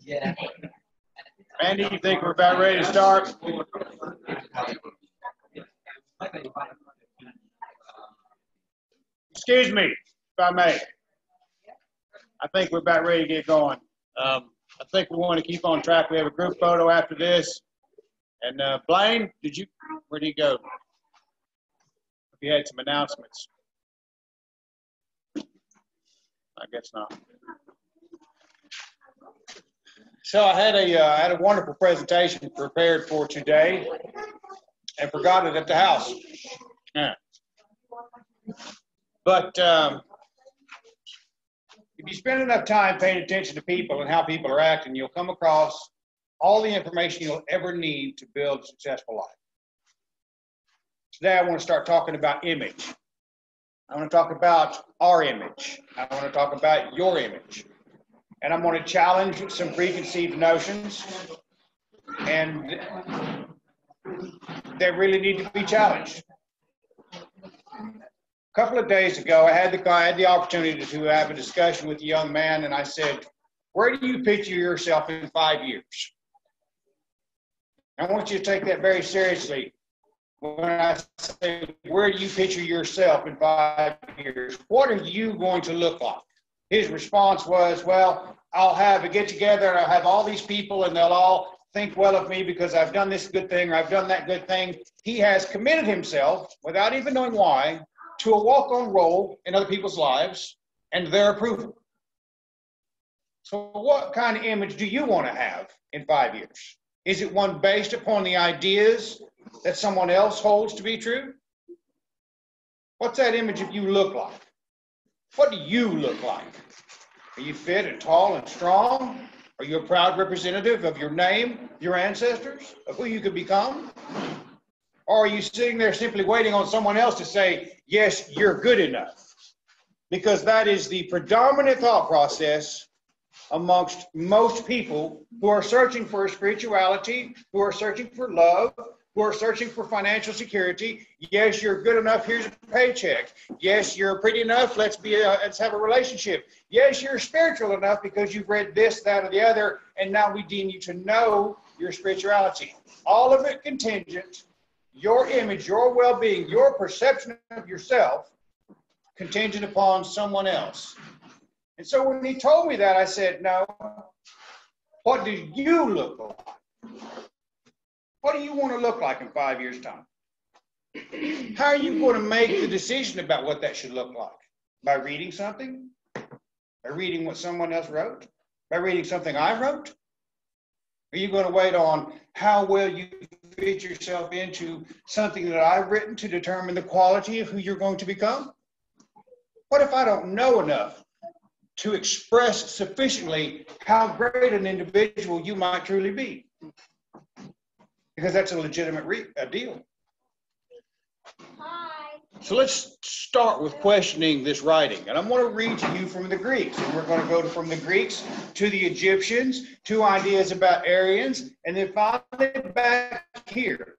Yeah. You think we're about ready to start? Excuse me, if I may. I think we're about ready to get going. Um, I think we want to keep on track. We have a group photo after this. And uh, Blaine, did you, where did he go? You had some announcements. I guess not. So I had a, uh, I had a wonderful presentation prepared for today and forgot it at the house. Yeah. But um, if you spend enough time paying attention to people and how people are acting, you'll come across all the information you'll ever need to build a successful life. Today, I want to start talking about image. I want to talk about our image. I want to talk about your image. And I'm going to challenge some preconceived notions. And they really need to be challenged. A couple of days ago, I had the I had the opportunity to have a discussion with a young man, and I said, "Where do you picture yourself in five years?" I want you to take that very seriously. When I say, "Where do you picture yourself in five years?" What are you going to look like? His response was, "Well, I'll have a get together. I'll have all these people, and they'll all think well of me because I've done this good thing or I've done that good thing. He has committed himself, without even knowing why, to a walk on role in other people's lives and their approval. So, what kind of image do you want to have in five years? Is it one based upon the ideas that someone else holds to be true? What's that image of you look like? What do you look like? Are you fit and tall and strong? Are you a proud representative of your name, your ancestors, of who you could become? Or are you sitting there simply waiting on someone else to say, yes, you're good enough? Because that is the predominant thought process amongst most people who are searching for spirituality, who are searching for love, who are searching for financial security. Yes, you're good enough. Here's a paycheck. Yes, you're pretty enough. Let's be. A, let's have a relationship. Yes, you're spiritual enough because you've read this, that, or the other, and now we deem you to know your spirituality. All of it contingent. Your image, your well-being, your perception of yourself, contingent upon someone else. And so when he told me that, I said, "No. What do you look like?" What do you want to look like in five years' time? How are you going to make the decision about what that should look like? By reading something? By reading what someone else wrote? By reading something I wrote? Are you going to wait on how well you fit yourself into something that I've written to determine the quality of who you're going to become? What if I don't know enough to express sufficiently how great an individual you might truly be? Because that's a legitimate re- a deal. Hi. So let's start with questioning this writing. And I'm going to read to you from the Greeks. And we're going to go from the Greeks to the Egyptians, two ideas about Aryans, and then finally back here.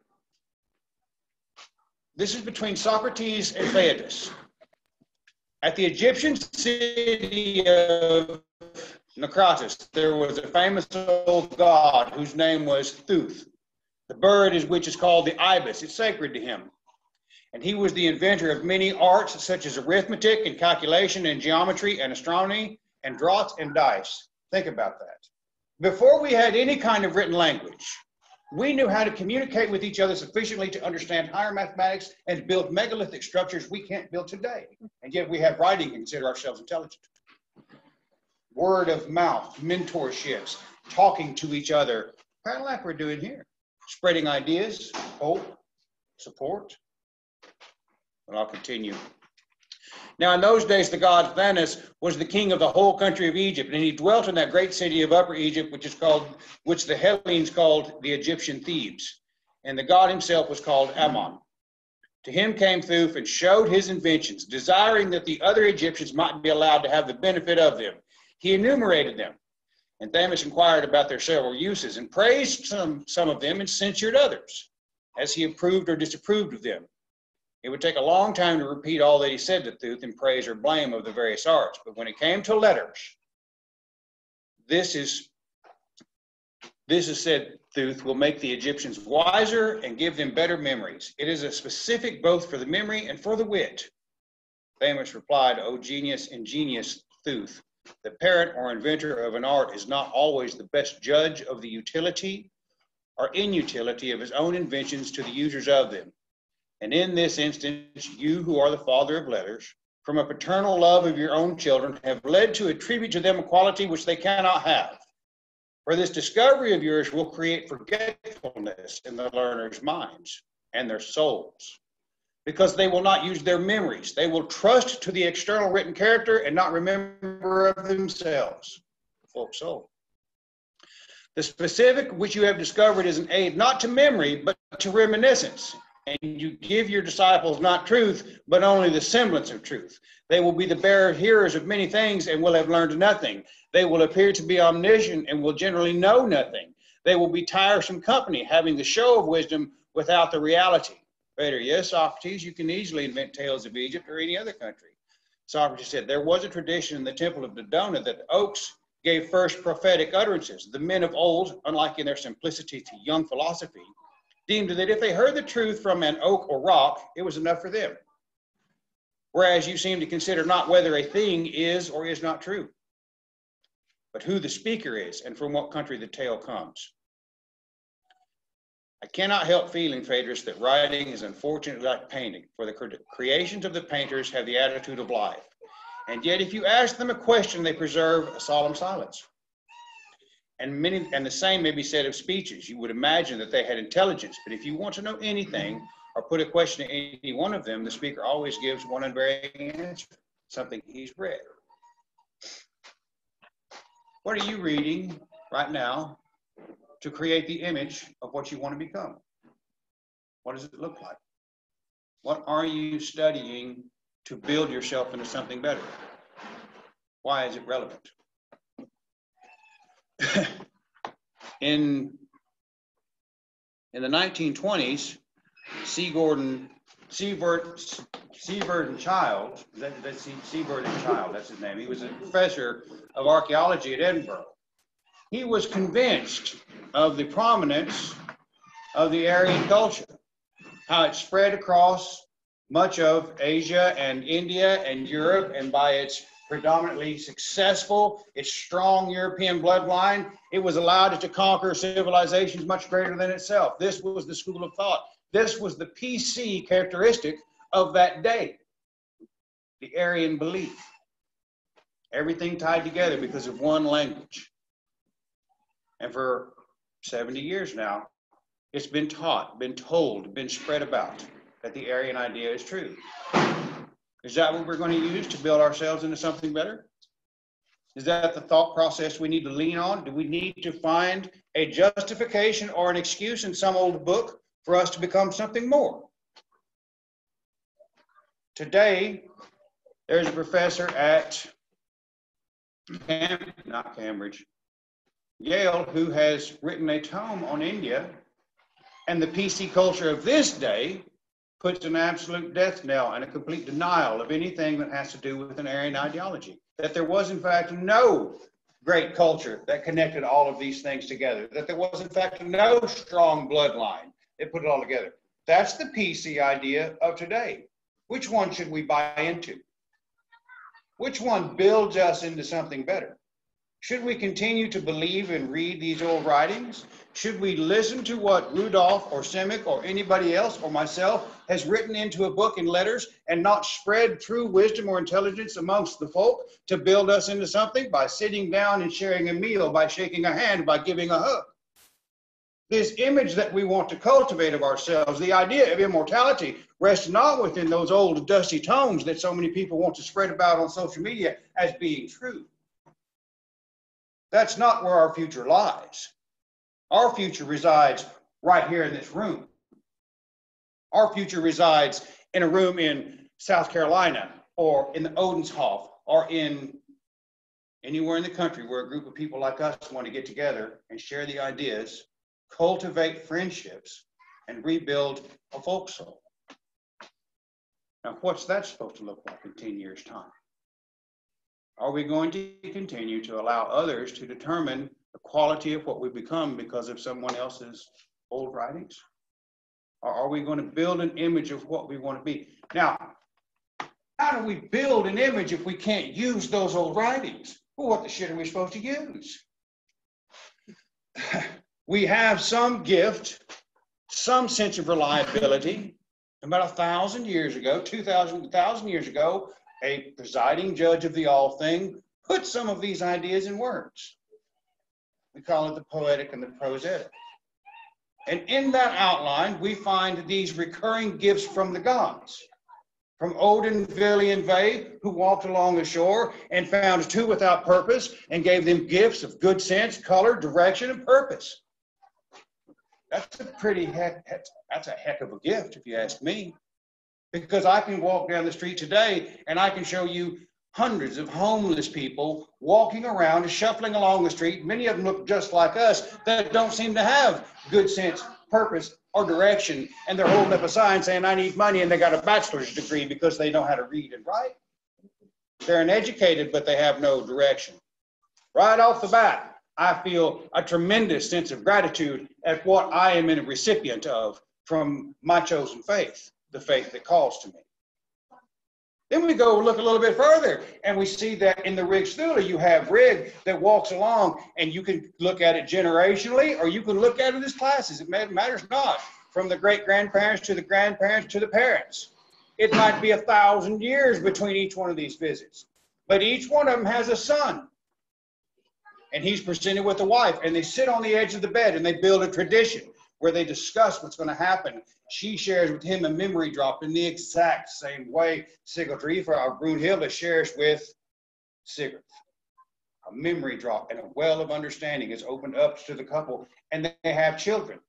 This is between Socrates and Theaetetus. At the Egyptian city of Naucratis, there was a famous old god whose name was Thoth. The bird is which is called the ibis. It's sacred to him. And he was the inventor of many arts such as arithmetic and calculation and geometry and astronomy and draughts and dice. Think about that. Before we had any kind of written language, we knew how to communicate with each other sufficiently to understand higher mathematics and build megalithic structures we can't build today. And yet we have writing and consider ourselves intelligent. Word of mouth, mentorships, talking to each other, kind of like we're doing here spreading ideas, hope, support. And I'll continue. Now, in those days, the god Thamus was the king of the whole country of Egypt, and he dwelt in that great city of Upper Egypt, which is called, which the Hellenes called the Egyptian Thebes. And the god himself was called Ammon. To him came Thoth and showed his inventions, desiring that the other Egyptians might be allowed to have the benefit of them. He enumerated them and Thamus inquired about their several uses and praised some, some of them and censured others, as he approved or disapproved of them. It would take a long time to repeat all that he said to Theuth in praise or blame of the various arts, but when it came to letters, this is this is said Theuth will make the Egyptians wiser and give them better memories. It is a specific both for the memory and for the wit. Thamus replied, O genius, ingenious Theuth, the parent or inventor of an art is not always the best judge of the utility or inutility of his own inventions to the users of them. And in this instance, you who are the father of letters, from a paternal love of your own children, have led to attribute to them a quality which they cannot have. For this discovery of yours will create forgetfulness in the learners' minds and their souls, because they will not use their memories. They will trust to the external written character and not remember of themselves. Folk soul. The specific which you have discovered is an aid not to memory, but to reminiscence and you give your disciples not truth, but only the semblance of truth. They will be the bearer hearers of many things and will have learned nothing. They will appear to be omniscient and will generally know nothing. They will be tiresome company, having the show of wisdom without the reality. Better, yes, Socrates, you can easily invent tales of Egypt or any other country. Socrates said, There was a tradition in the temple of Dodona that oaks gave first prophetic utterances. The men of old, unlike in their simplicity to young philosophy, deemed that if they heard the truth from an oak or rock, it was enough for them. Whereas you seem to consider not whether a thing is or is not true, but who the speaker is and from what country the tale comes. Cannot help feeling, Phaedrus, that writing is unfortunately like painting, for the creations of the painters have the attitude of life. And yet, if you ask them a question, they preserve a solemn silence. And many, and the same may be said of speeches. You would imagine that they had intelligence, but if you want to know anything or put a question to any one of them, the speaker always gives one unvarying answer, something he's read. What are you reading right now to create the image of what you want to become? What does it look like? What are you studying to build yourself into something better? Why is it relevant? in in the 1920s, C. Gordon, Sievert, Sievert and Childe, that, that's Sievert and Childe, that's his name. He was a professor of archaeology at Edinburgh. He was convinced of the prominence of the Aryan culture, how it spread across much of Asia and India and Europe, and by its predominantly successful, its strong European bloodline, it was allowed to conquer civilizations much greater than itself. This was the school of thought. This was the PC characteristic of that day, the Aryan belief. Everything tied together because of one language. And for 70 years now, it's been taught, been told, been spread about that the Aryan idea is true. Is that what we're going to use to build ourselves into something better? Is that the thought process we need to lean on? Do we need to find a justification or an excuse in some old book for us to become something more? Today, there's a professor at Cam, not Cambridge, Yale, who has written a tome on India and the PC culture of this day puts an absolute death knell and a complete denial of anything that has to do with an Aryan ideology. That there was, in fact, no great culture that connected all of these things together. That there was, in fact, no strong bloodline that put it all together. That's the PC idea of today. Which one should we buy into? Which one builds us into something better? Should we continue to believe and read these old writings? Should we listen to what Rudolph or Simic or anybody else or myself has written into a book in letters and not spread true wisdom or intelligence amongst the folk to build us into something by sitting down and sharing a meal, by shaking a hand, by giving a hug? This image that we want to cultivate of ourselves, the idea of immortality, rests not within those old dusty tomes that so many people want to spread about on social media as being true. That's not where our future lies. Our future resides right here in this room. Our future resides in a room in South Carolina or in the Odinshof or in anywhere in the country where a group of people like us want to get together and share the ideas, cultivate friendships, and rebuild a folk soul. Now, what's that supposed to look like in 10 years' time? Are we going to continue to allow others to determine the quality of what we become because of someone else's old writings? Or are we going to build an image of what we want to be? Now, how do we build an image if we can't use those old writings? Well, what the shit are we supposed to use? we have some gift, some sense of reliability. About a thousand years ago, 2,000 thousand years ago, a presiding judge of the Althing put some of these ideas in words. We call it the poetic and the prosaic. And in that outline, we find these recurring gifts from the gods. From Odin, Vili, and Ve, who walked along the shore and found two without purpose and gave them gifts of good sense, color, direction, and purpose. That's a pretty heck, that's a heck of a gift, if you ask me. Because I can walk down the street today and I can show you hundreds of homeless people walking around, shuffling along the street. Many of them look just like us that don't seem to have good sense, purpose, or direction. And they're holding up a sign saying, I need money, and they got a bachelor's degree because they know how to read and write. They're uneducated, but they have no direction. Right off the bat, I feel a tremendous sense of gratitude at what I am in a recipient of from my chosen faith, the faith that calls to me. Then we go look a little bit further and we see that in the Rigsthula, you have Rig that walks along and you can look at it generationally or you can look at it as classes. It matters not from the great grandparents to the grandparents to the parents. It might be a thousand years between each one of these visits, but each one of them has a son. And he's presented with a wife, and they sit on the edge of the bed and they build a tradition where they discuss what's going to happen she shares with him a memory drop in the exact same way Sigurd Sigrdrifa or Brunhilde shares with Sigurd. A memory drop and a well of understanding is opened up to the couple, and they have children.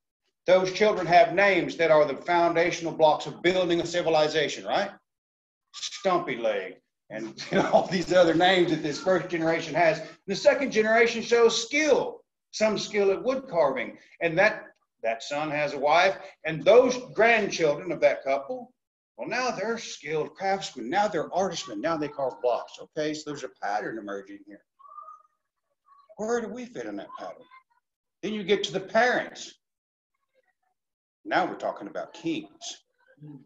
Those children have names that are the foundational blocks of building a civilization, right? Stumpy leg, and you know, all these other names that this first generation has. The second generation shows skill, some skill at wood carving, and that that son has a wife, and those grandchildren of that couple, well, now they're skilled craftsmen. Now they're artistsmen. Now they carve blocks. Okay, so there's a pattern emerging here. Where do we fit in that pattern? Then you get to the parents. Now we're talking about kings.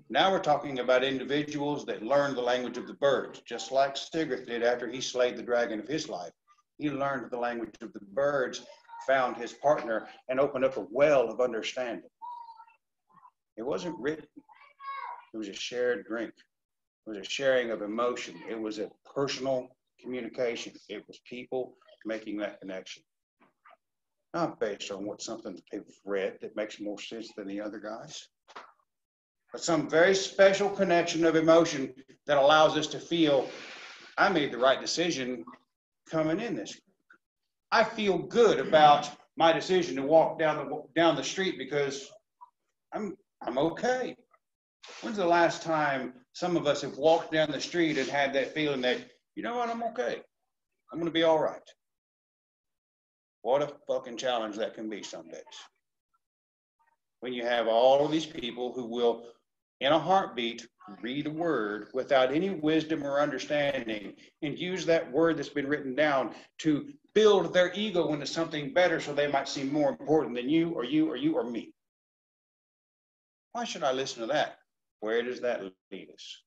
Now we're talking about individuals that learn the language of the birds, just like Sigurd did after he slayed the dragon of his life. He learned the language of the birds found his partner and opened up a well of understanding. It wasn't written, it was a shared drink, it was a sharing of emotion, it was a personal communication, it was people making that connection. Not based on what something that they've read that makes more sense than the other guys, but some very special connection of emotion that allows us to feel I made the right decision coming in this I feel good about my decision to walk down the down the street because I'm I'm okay. When's the last time some of us have walked down the street and had that feeling that you know what I'm okay, I'm gonna be all right. What a fucking challenge that can be some days. When you have all of these people who will, in a heartbeat, read a word without any wisdom or understanding and use that word that's been written down to build their ego into something better so they might seem more important than you or you or you or me. Why should I listen to that? Where does that lead us?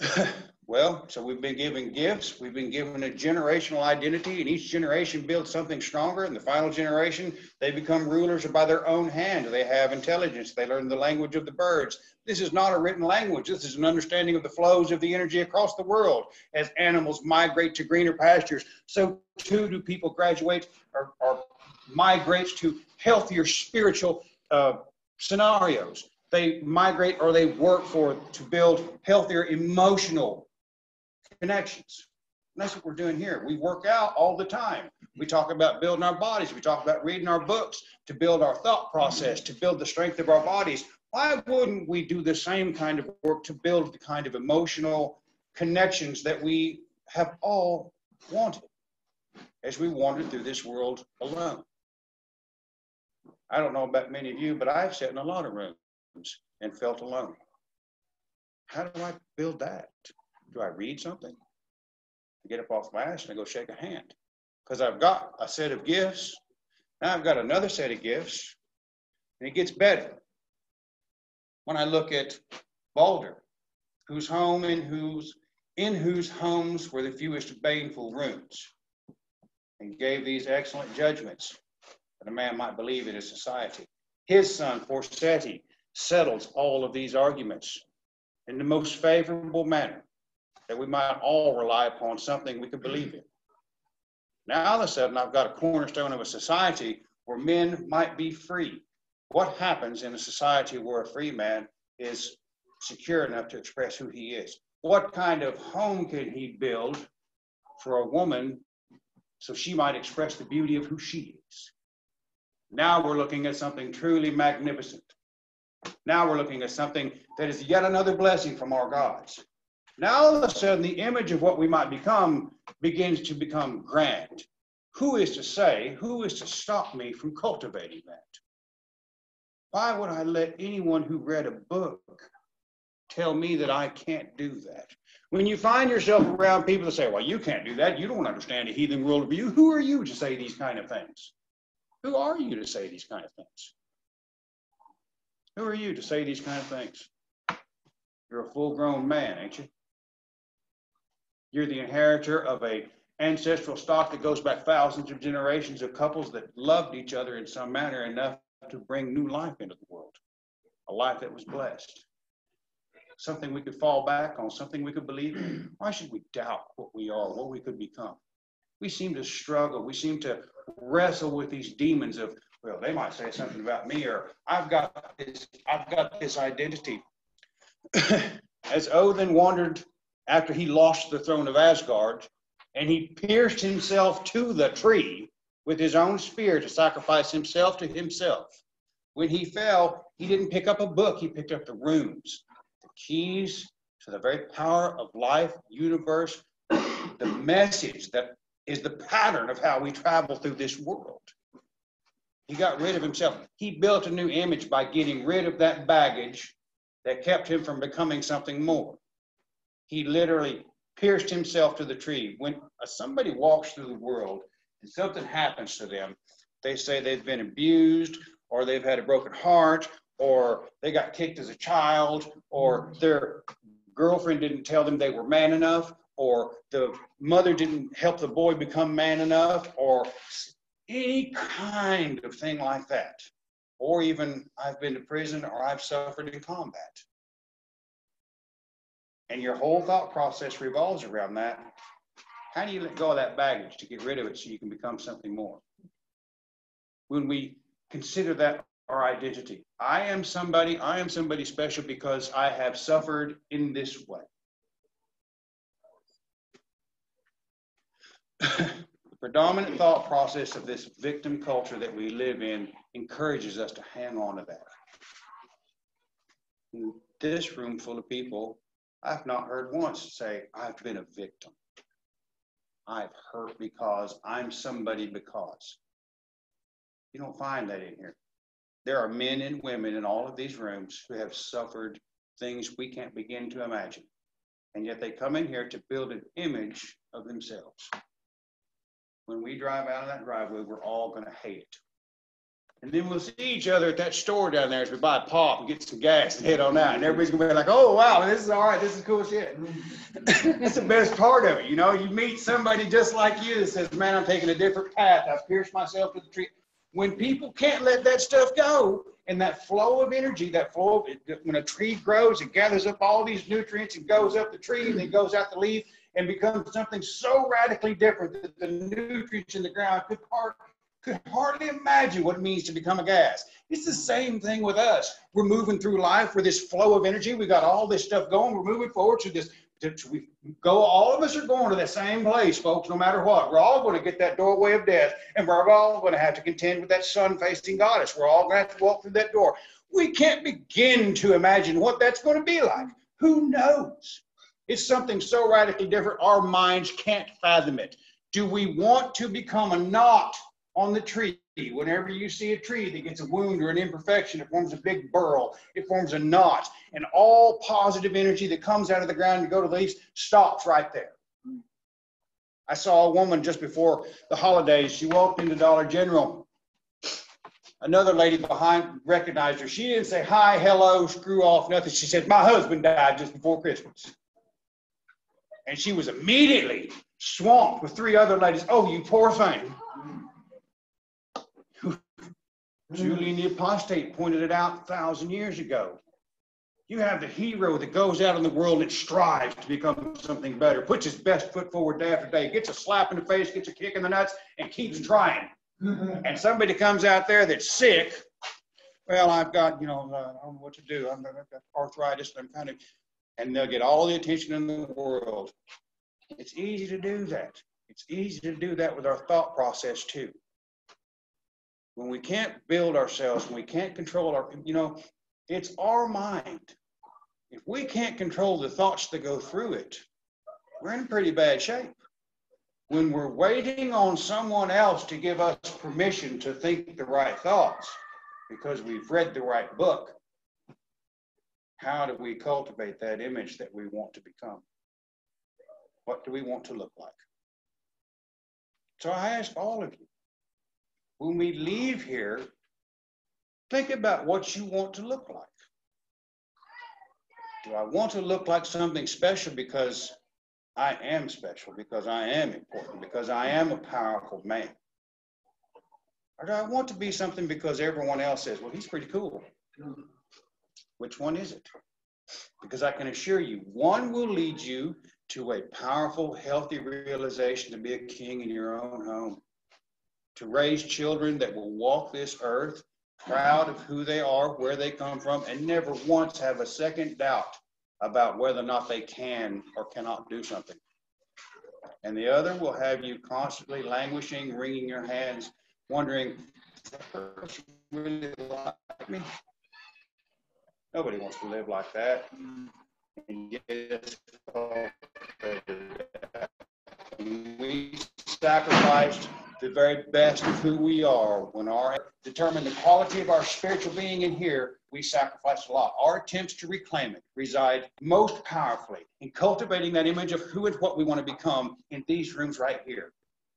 well, so we've been given gifts, we've been given a generational identity, and each generation builds something stronger. And the final generation, they become rulers by their own hand. They have intelligence, they learn the language of the birds. This is not a written language, this is an understanding of the flows of the energy across the world. As animals migrate to greener pastures, so too do people graduate or, or migrate to healthier spiritual uh, scenarios they migrate or they work for to build healthier emotional connections. And that's what we're doing here. We work out all the time. We talk about building our bodies. We talk about reading our books to build our thought process, to build the strength of our bodies. Why wouldn't we do the same kind of work to build the kind of emotional connections that we have all wanted as we wander through this world alone? I don't know about many of you, but I've sat in a lot of rooms and felt alone. How do I build that? Do I read something? I get up off my ass and I go shake a hand. Because I've got a set of gifts. Now I've got another set of gifts. And it gets better. When I look at Balder, whose home and whose in whose homes were the fewest baneful rooms, and gave these excellent judgments that a man might believe in his society. His son, Forseti, settles all of these arguments in the most favorable manner that we might all rely upon something we could believe in. Now, all of a sudden, I've got a cornerstone of a society where men might be free. What happens in a society where a free man is secure enough to express who he is? What kind of home can he build for a woman so she might express the beauty of who she is? Now we're looking at something truly magnificent. Now we're looking at something that is yet another blessing from our gods. Now all of a sudden, the image of what we might become begins to become grand. Who is to say, who is to stop me from cultivating that? Why would I let anyone who read a book tell me that I can't do that? When you find yourself around people that say, well, you can't do that, you don't understand a heathen worldview, who are you to say these kind of things? Who are you to say these kind of things? Who are you to say these kind of things? You're a full grown man, ain't you? You're the inheritor of a ancestral stock that goes back thousands of generations of couples that loved each other in some manner enough to bring new life into the world, a life that was blessed. Something we could fall back on, something we could believe in. Why should we doubt what we are, what we could become? We seem to struggle. We seem to wrestle with these demons of, well, they might say something about me, or I've got this, I've got this identity. As Odin wandered after he lost the throne of Asgard, and he pierced himself to the tree with his own spear to sacrifice himself to himself. When he fell, he didn't pick up a book, he picked up the runes, the keys to the very power of life, universe, the message that is the pattern of how we travel through this world. He got rid of himself. He built a new image by getting rid of that baggage that kept him from becoming something more. He literally pierced himself to the tree. When uh, somebody walks through the world and something happens to them, they say they've been abused or they've had a broken heart or they got kicked as a child or their girlfriend didn't tell them they were man enough or the mother didn't help the boy become man enough or any kind of thing like that. Or even I've been to prison or I've suffered in combat. And your whole thought process revolves around that. How do you let go of that baggage to get rid of it so you can become something more? When we consider that our identity, I am somebody, I am somebody special because I have suffered in this way. predominant thought process of this victim culture that we live in encourages us to hang on to that. In this room full of people I've not heard once say, I've been a victim. I've hurt because I'm somebody because. You don't find that in here. There are men and women in all of these rooms who have suffered things we can't begin to imagine. And yet they come in here to build an image of themselves. When we drive out of that driveway, we're all going to hate it. And then we'll see each other at that store down there as we buy pop and get some gas and head on out. And everybody's gonna be like, oh wow, this is all right, this is cool shit. That's the best part of it, you know. You meet somebody just like you that says, Man, I'm taking a different path. I've pierced myself to the tree. When people can't let that stuff go, and that flow of energy, that flow of when a tree grows, it gathers up all these nutrients and goes up the tree and then goes out the leaf and become something so radically different that the nutrients in the ground could could hardly imagine what it means to become a gas. It's the same thing with us. We're moving through life with this flow of energy. We got all this stuff going. We're moving forward to this. To, we go. All of us are going to that same place, folks. No matter what, we're all going to get that doorway of death, and we're all going to have to contend with that sun-facing goddess. We're all going to have to walk through that door. We can't begin to imagine what that's going to be like. Who knows? It's something so radically different. Our minds can't fathom it. Do we want to become a knot on the tree. Whenever you see a tree that gets a wound or an imperfection, it forms a big burl, it forms a knot, and all positive energy that comes out of the ground to go to the leaves stops right there. I saw a woman just before the holidays. She walked into Dollar General. Another lady behind recognized her. She didn't say hi, hello, screw off, nothing. She said, My husband died just before Christmas. And she was immediately swamped with three other ladies. Oh, you poor thing. Julian the Apostate pointed it out a thousand years ago. You have the hero that goes out in the world and strives to become something better, puts his best foot forward day after day, gets a slap in the face, gets a kick in the nuts, and keeps trying. and somebody comes out there that's sick. Well, I've got, you know, uh, I don't know what to do. I've got arthritis, and I'm kind of, and they'll get all the attention in the world. It's easy to do that. It's easy to do that with our thought process too. When we can't build ourselves, when we can't control our, you know, it's our mind. If we can't control the thoughts that go through it, we're in pretty bad shape. When we're waiting on someone else to give us permission to think the right thoughts because we've read the right book, how do we cultivate that image that we want to become? What do we want to look like? So I ask all of you, when we leave here, Think about what you want to look like. Do I want to look like something special because I am special, because I am important, because I am a powerful man? Or do I want to be something because everyone else says, well, he's pretty cool? Which one is it? Because I can assure you, one will lead you to a powerful, healthy realization to be a king in your own home, to raise children that will walk this earth proud of who they are, where they come from, and never once have a second doubt about whether or not they can or cannot do something. And the other will have you constantly languishing, wringing your hands, wondering, really like me? Nobody wants to live like that. We sacrificed the very best of who we are. When our determine the quality of our spiritual being in here, we sacrifice a lot. Our attempts to reclaim it reside most powerfully in cultivating that image of who and what we want to become in these rooms right here.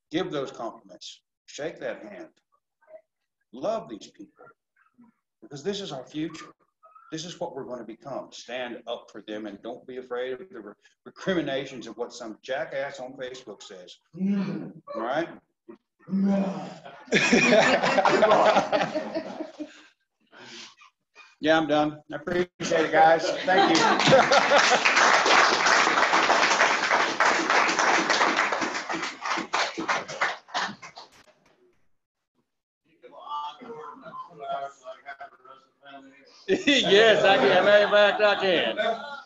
Give those compliments. Shake that hand. Love these people because this is our future. This is what we're going to become. Stand up for them and don't be afraid of the recriminations of what some jackass on Facebook says. All right? yeah, I'm done. I appreciate it, guys. Thank you. yes, I can. Matter of I can.